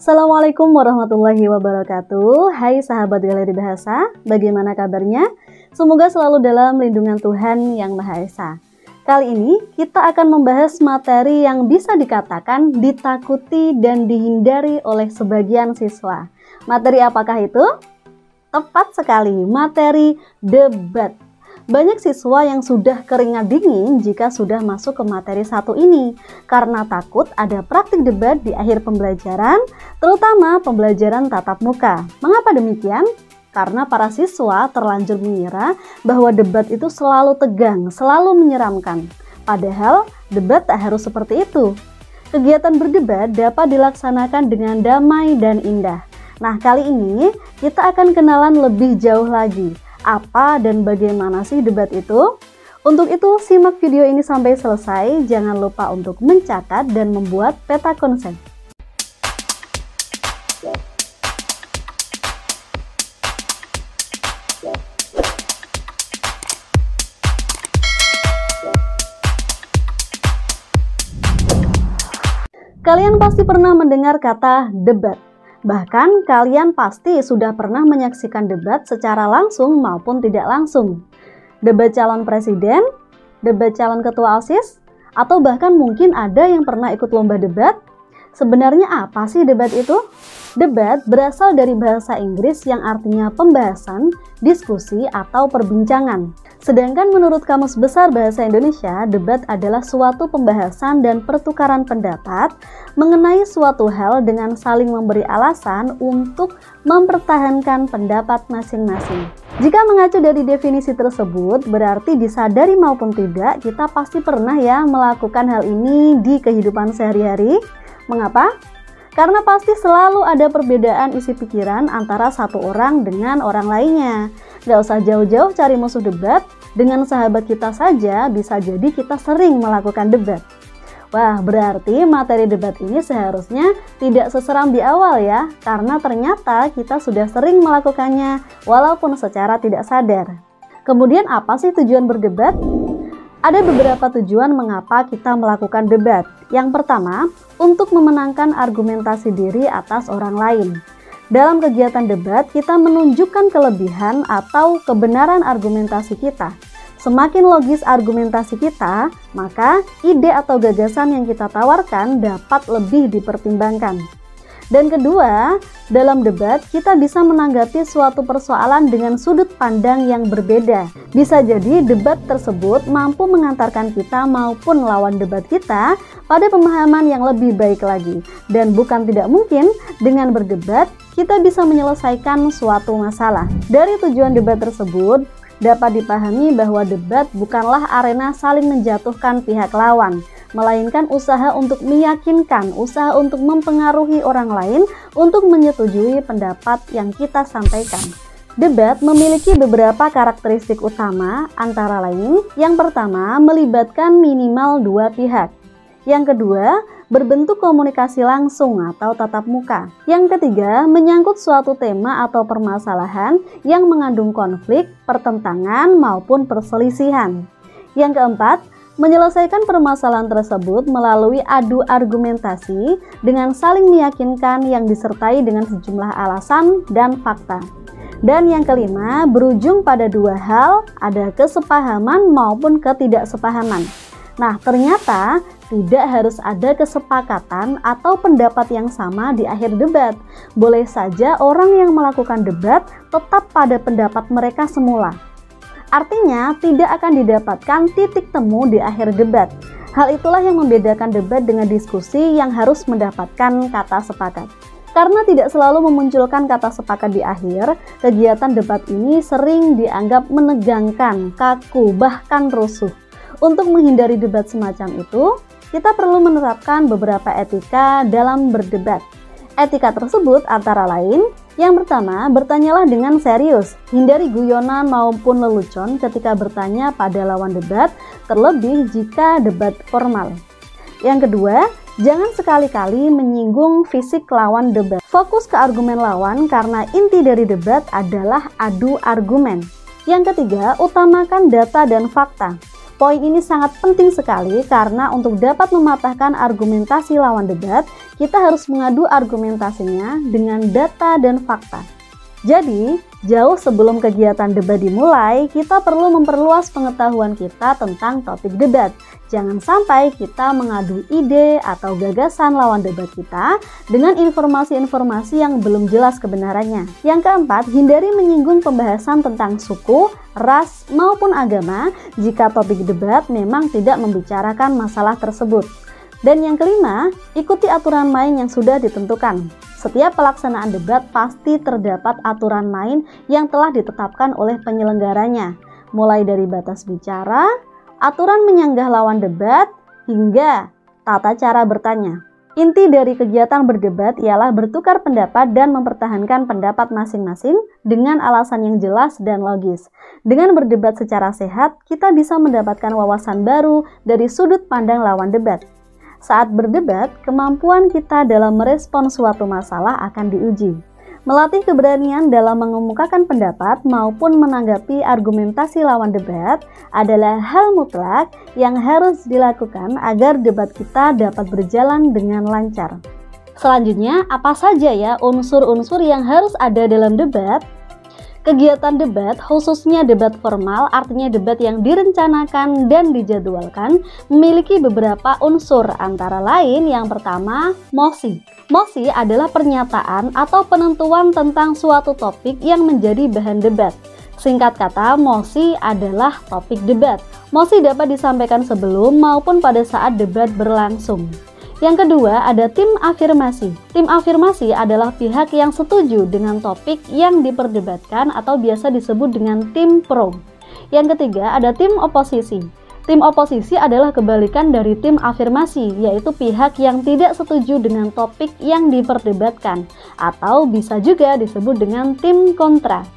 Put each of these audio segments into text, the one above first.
Assalamualaikum warahmatullahi wabarakatuh Hai sahabat galeri bahasa, bagaimana kabarnya? Semoga selalu dalam lindungan Tuhan Yang Maha Esa Kali ini kita akan membahas materi yang bisa dikatakan ditakuti dan dihindari oleh sebagian siswa Materi apakah itu? Tepat sekali, materi debat banyak siswa yang sudah keringat dingin jika sudah masuk ke materi satu ini karena takut ada praktik debat di akhir pembelajaran, terutama pembelajaran tatap muka. Mengapa demikian? Karena para siswa terlanjur mengira bahwa debat itu selalu tegang, selalu menyeramkan. Padahal debat tak harus seperti itu. Kegiatan berdebat dapat dilaksanakan dengan damai dan indah. Nah, kali ini kita akan kenalan lebih jauh lagi apa dan bagaimana sih debat itu? Untuk itu, simak video ini sampai selesai. Jangan lupa untuk mencatat dan membuat peta konsep. Kalian pasti pernah mendengar kata debat. Bahkan kalian pasti sudah pernah menyaksikan debat secara langsung maupun tidak langsung. Debat calon presiden, debat calon ketua OSIS, atau bahkan mungkin ada yang pernah ikut lomba debat. Sebenarnya apa sih debat itu? Debat berasal dari bahasa Inggris yang artinya pembahasan, diskusi, atau perbincangan. Sedangkan menurut Kamus Besar Bahasa Indonesia, debat adalah suatu pembahasan dan pertukaran pendapat mengenai suatu hal dengan saling memberi alasan untuk mempertahankan pendapat masing-masing. Jika mengacu dari definisi tersebut, berarti disadari maupun tidak, kita pasti pernah ya melakukan hal ini di kehidupan sehari-hari. Mengapa? Karena pasti selalu ada perbedaan isi pikiran antara satu orang dengan orang lainnya. Gak usah jauh-jauh cari musuh debat, dengan sahabat kita saja bisa jadi kita sering melakukan debat. Wah, berarti materi debat ini seharusnya tidak seseram di awal ya, karena ternyata kita sudah sering melakukannya walaupun secara tidak sadar. Kemudian apa sih tujuan berdebat? Ada beberapa tujuan mengapa kita melakukan debat. Yang pertama, untuk memenangkan argumentasi diri atas orang lain. Dalam kegiatan debat, kita menunjukkan kelebihan atau kebenaran argumentasi kita. Semakin logis argumentasi kita, maka ide atau gagasan yang kita tawarkan dapat lebih dipertimbangkan. Dan kedua, dalam debat kita bisa menanggapi suatu persoalan dengan sudut pandang yang berbeda. Bisa jadi debat tersebut mampu mengantarkan kita maupun lawan debat kita pada pemahaman yang lebih baik lagi. Dan bukan tidak mungkin dengan berdebat kita bisa menyelesaikan suatu masalah. Dari tujuan debat tersebut, dapat dipahami bahwa debat bukanlah arena saling menjatuhkan pihak lawan, melainkan usaha untuk meyakinkan, usaha untuk mempengaruhi orang lain untuk menyetujui pendapat yang kita sampaikan. Debat memiliki beberapa karakteristik utama, antara lain: yang pertama, melibatkan minimal dua pihak, yang kedua, berbentuk komunikasi langsung atau tatap muka. Yang ketiga, menyangkut suatu tema atau permasalahan yang mengandung konflik, pertentangan, maupun perselisihan. Yang keempat, menyelesaikan permasalahan tersebut melalui adu argumentasi dengan saling meyakinkan yang disertai dengan sejumlah alasan dan fakta. Dan yang kelima, berujung pada dua hal, ada kesepahaman maupun ketidaksepahaman. Nah, ternyata tidak harus ada kesepakatan atau pendapat yang sama di akhir debat. Boleh saja orang yang melakukan debat tetap pada pendapat mereka semula. Artinya, tidak akan didapatkan titik temu di akhir debat. Hal itulah yang membedakan debat dengan diskusi yang harus mendapatkan kata sepakat. Karena tidak selalu memunculkan kata sepakat di akhir, kegiatan debat ini sering dianggap menegangkan, kaku, bahkan rusuh. Untuk menghindari debat semacam itu, kita perlu menerapkan beberapa etika dalam berdebat. Etika tersebut antara lain, yang pertama, bertanyalah dengan serius, hindari guyonan maupun lelucon ketika bertanya pada lawan debat, terlebih jika debat formal. Yang kedua, jangan sekali-kali menyinggung fisik lawan debat. Fokus ke argumen lawan karena inti dari debat adalah adu argumen. Yang ketiga, utamakan data dan fakta. Poin ini sangat penting sekali karena untuk dapat mematahkan argumentasi lawan debat, kita harus mengadu argumentasinya dengan data dan fakta. Jadi, jauh sebelum kegiatan debat dimulai, kita perlu memperluas pengetahuan kita tentang topik debat Jangan sampai kita mengadu ide atau gagasan lawan debat kita dengan informasi-informasi yang belum jelas kebenarannya. Yang keempat, hindari menyinggung pembahasan tentang suku, ras, maupun agama jika topik debat memang tidak membicarakan masalah tersebut. Dan yang kelima, ikuti aturan main yang sudah ditentukan. Setiap pelaksanaan debat pasti terdapat aturan main yang telah ditetapkan oleh penyelenggaranya, mulai dari batas bicara, aturan menyanggah lawan debat, hingga tata cara bertanya. Inti dari kegiatan berdebat ialah bertukar pendapat dan mempertahankan pendapat masing-masing dengan alasan yang jelas dan logis. Dengan berdebat secara sehat, kita bisa mendapatkan wawasan baru dari sudut pandang lawan debat. Saat berdebat, kemampuan kita dalam merespon suatu masalah akan diuji. Melatih keberanian dalam mengemukakan pendapat maupun menanggapi argumentasi lawan debat adalah hal mutlak yang harus dilakukan agar debat kita dapat berjalan dengan lancar. Selanjutnya, apa saja ya unsur-unsur yang harus ada dalam debat? Kegiatan debat, khususnya debat formal, artinya debat yang direncanakan dan dijadwalkan, memiliki beberapa unsur, antara lain yang pertama, mosi. Mosi adalah pernyataan atau penentuan tentang suatu topik yang menjadi bahan debat. Singkat kata, mosi adalah topik debat. Mosi dapat disampaikan sebelum maupun pada saat debat berlangsung. Yang kedua, ada tim afirmasi. Tim afirmasi adalah pihak yang setuju dengan topik yang diperdebatkan atau biasa disebut dengan tim pro. Yang ketiga, ada tim oposisi. Tim oposisi adalah kebalikan dari tim afirmasi, yaitu pihak yang tidak setuju dengan topik yang diperdebatkan, atau bisa juga disebut dengan tim kontra.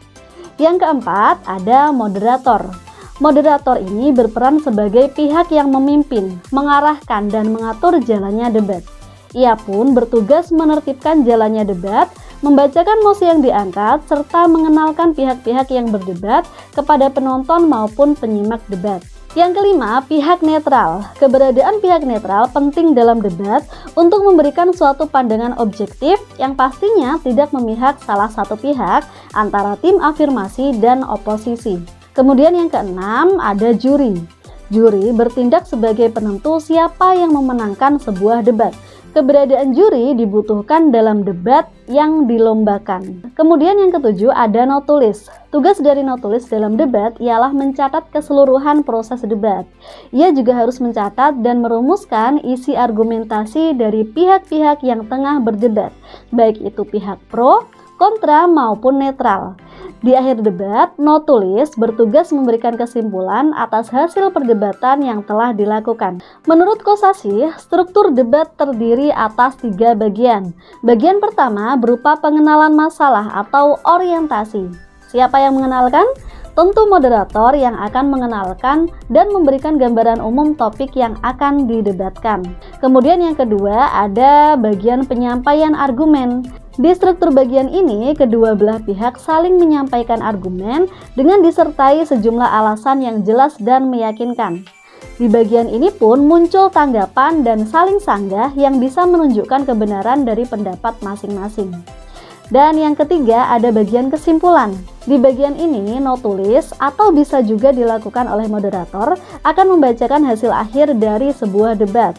Yang keempat, ada moderator. Moderator ini berperan sebagai pihak yang memimpin, mengarahkan, dan mengatur jalannya debat. Ia pun bertugas menertibkan jalannya debat, membacakan mosi yang diangkat, serta mengenalkan pihak-pihak yang berdebat kepada penonton maupun penyimak debat. Yang kelima, pihak netral. Keberadaan pihak netral penting dalam debat untuk memberikan suatu pandangan objektif yang pastinya tidak memihak salah satu pihak antara tim afirmasi dan oposisi. Kemudian yang keenam ada juri. Juri bertindak sebagai penentu siapa yang memenangkan sebuah debat. Keberadaan juri dibutuhkan dalam debat yang dilombakan. Kemudian yang ketujuh ada notulis. Tugas dari notulis dalam debat ialah mencatat keseluruhan proses debat. Ia juga harus mencatat dan merumuskan isi argumentasi dari pihak-pihak yang tengah berdebat, baik itu pihak pro, kontra maupun netral. Di akhir debat, notulis bertugas memberikan kesimpulan atas hasil perdebatan yang telah dilakukan. Menurut Kosasi, struktur debat terdiri atas tiga bagian. Bagian pertama berupa pengenalan masalah atau orientasi. Siapa yang mengenalkan? Tentu moderator yang akan mengenalkan dan memberikan gambaran umum topik yang akan didebatkan. Kemudian yang kedua ada bagian penyampaian argumen. Di struktur bagian ini, kedua belah pihak saling menyampaikan argumen dengan disertai sejumlah alasan yang jelas dan meyakinkan. Di bagian ini pun muncul tanggapan dan saling sanggah yang bisa menunjukkan kebenaran dari pendapat masing-masing. Dan yang ketiga ada bagian kesimpulan. Di bagian ini, notulis atau bisa juga dilakukan oleh moderator akan membacakan hasil akhir dari sebuah debat.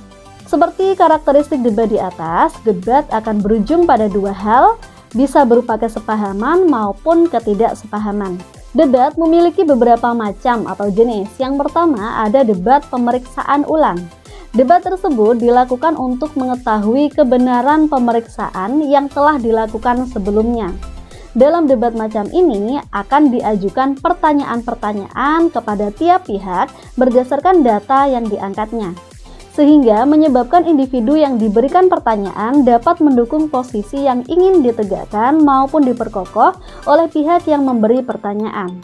Seperti karakteristik debat di atas, debat akan berujung pada dua hal, bisa berupa kesepahaman maupun ketidaksepahaman. Debat memiliki beberapa macam atau jenis. Yang pertama ada debat pemeriksaan ulang. Debat tersebut dilakukan untuk mengetahui kebenaran pemeriksaan yang telah dilakukan sebelumnya. Dalam debat macam ini akan diajukan pertanyaan-pertanyaan kepada tiap pihak berdasarkan data yang diangkatnya sehingga menyebabkan individu yang diberikan pertanyaan dapat mendukung posisi yang ingin ditegakkan maupun diperkokoh oleh pihak yang memberi pertanyaan.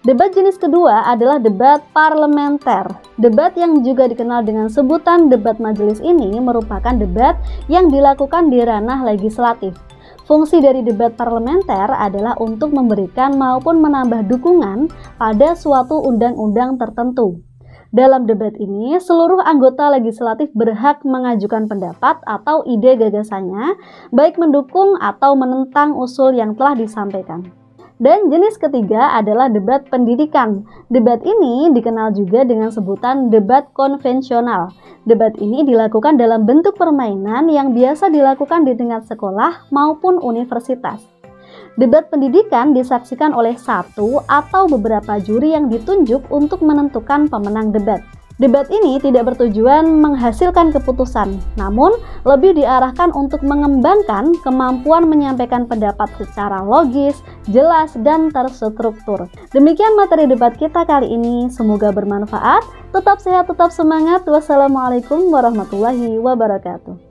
Debat jenis kedua adalah debat parlementer. Debat yang juga dikenal dengan sebutan debat majelis ini merupakan debat yang dilakukan di ranah legislatif. Fungsi dari debat parlementer adalah untuk memberikan maupun menambah dukungan pada suatu undang-undang tertentu. Dalam debat ini, seluruh anggota legislatif berhak mengajukan pendapat atau ide gagasannya, baik mendukung atau menentang usul yang telah disampaikan. Dan jenis ketiga adalah debat pendidikan. Debat ini dikenal juga dengan sebutan debat konvensional. Debat ini dilakukan dalam bentuk permainan yang biasa dilakukan di tingkat sekolah maupun universitas. Debat pendidikan disaksikan oleh satu atau beberapa juri yang ditunjuk untuk menentukan pemenang debat. Debat ini tidak bertujuan menghasilkan keputusan, namun lebih diarahkan untuk mengembangkan kemampuan menyampaikan pendapat secara logis, jelas, dan terstruktur. Demikian materi debat kita kali ini, semoga bermanfaat. Tetap sehat, tetap semangat. Wassalamualaikum warahmatullahi wabarakatuh.